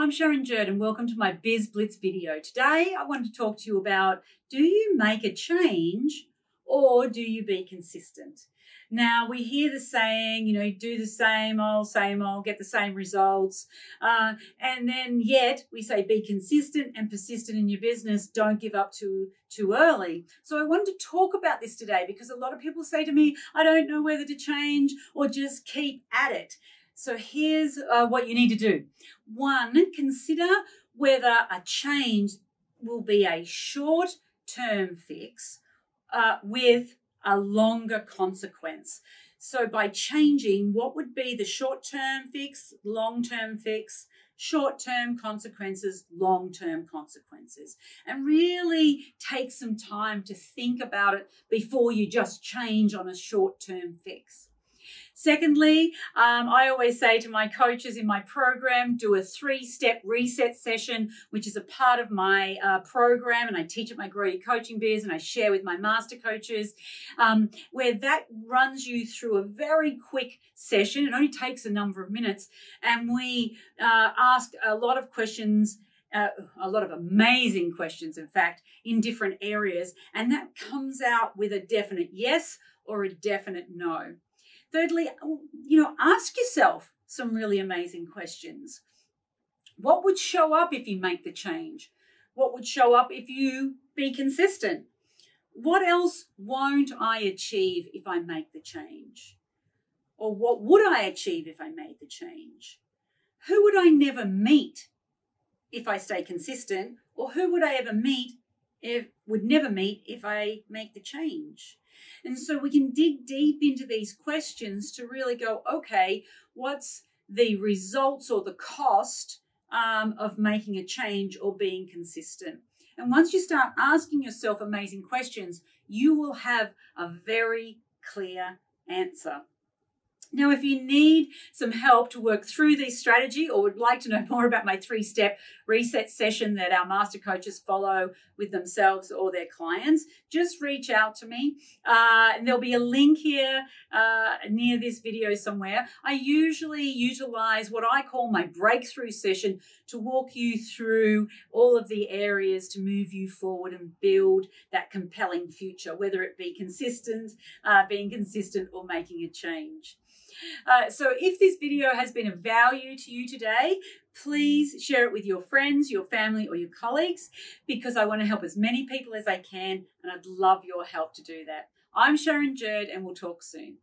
I'm Sharon and welcome to my Biz Blitz video. Today I want to talk to you about do you make a change or do you be consistent? Now we hear the saying, you know, do the same old, same old, get the same results. Uh, and then yet we say be consistent and persistent in your business. Don't give up too, too early. So I wanted to talk about this today because a lot of people say to me, I don't know whether to change or just keep at it. So here's uh, what you need to do. One, consider whether a change will be a short term fix uh, with a longer consequence. So by changing, what would be the short term fix, long term fix, short term consequences, long term consequences, and really take some time to think about it before you just change on a short term fix. Secondly, um, I always say to my coaches in my program, do a three step reset session, which is a part of my uh, program. And I teach at my Grow Your Coaching Biz and I share with my master coaches, um, where that runs you through a very quick session. It only takes a number of minutes. And we uh, ask a lot of questions. Uh, a lot of amazing questions, in fact, in different areas. And that comes out with a definite yes or a definite no. Thirdly, oh, you know, ask yourself some really amazing questions. What would show up if you make the change? What would show up if you be consistent? What else won't I achieve if I make the change? Or what would I achieve if I made the change? Who would I never meet if I stay consistent? Or who would I ever meet if would never meet if I make the change? And so we can dig deep into these questions to really go, okay, what's the results or the cost um, of making a change or being consistent? And once you start asking yourself amazing questions, you will have a very clear answer. Now, if you need some help to work through this strategy or would like to know more about my three step reset session that our master coaches follow with themselves or their clients, just reach out to me. Uh, and there'll be a link here uh, near this video somewhere. I usually utilize what I call my breakthrough session to walk you through all of the areas to move you forward and build that compelling future, whether it be consistent, uh, being consistent, or making a change. Uh, so if this video has been of value to you today, please share it with your friends, your family, or your colleagues because I want to help as many people as I can and I'd love your help to do that. I'm Sharon Jurd and we'll talk soon.